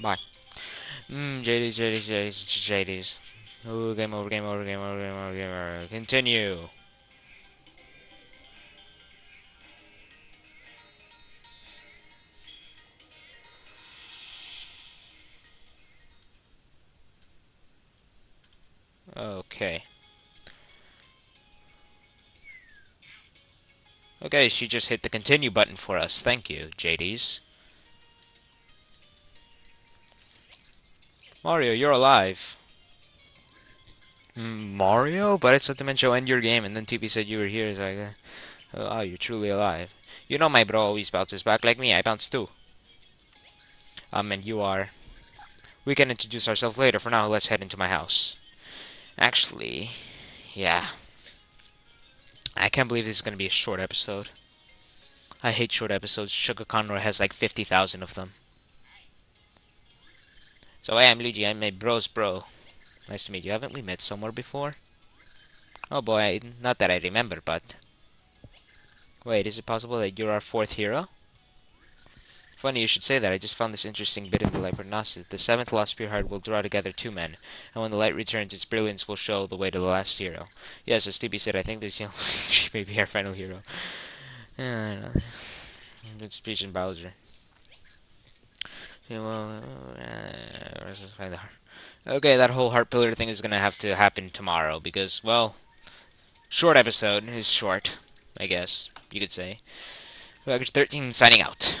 Bye. Mmm, Jaydes, Jaydes, Jaydes, Jaydes. Ooh, game over, game over, game over, game over, game over. Continue. Okay. Okay, she just hit the continue button for us. Thank you, Jaydes. Mario, you're alive. Mm, Mario? But I thought the show end your game, and then Tippi said you were here. So I, uh, oh, you're truly alive. You know my bro always bounces back like me. I bounce too. Um, and you are. We can introduce ourselves later. For now, let's head into my house. Actually, yeah. I can't believe this is going to be a short episode. I hate short episodes. ChuggaConroy has like 50,000 of them. So hey, I'm Luigi. I'm my bro's bro. Nice to meet you. Haven't we met somewhere before? Oh boy, not that I remember, but... Wait, is it possible that you're our fourth hero? Funny you should say that. I just found this interesting bit in the Light Prognosticus. The seventh lost Pure Heart will draw together two men, and when the light returns, its brilliance will show the way to the last hero. Yes, as Stevie said, I think this she may be our final hero. Yeah, Good speech in Bowser. Uh, Okay, that whole heart pillar thing is gonna have to happen tomorrow because, well, short episode is short, I guess you could say. Pikerchu13 signing out.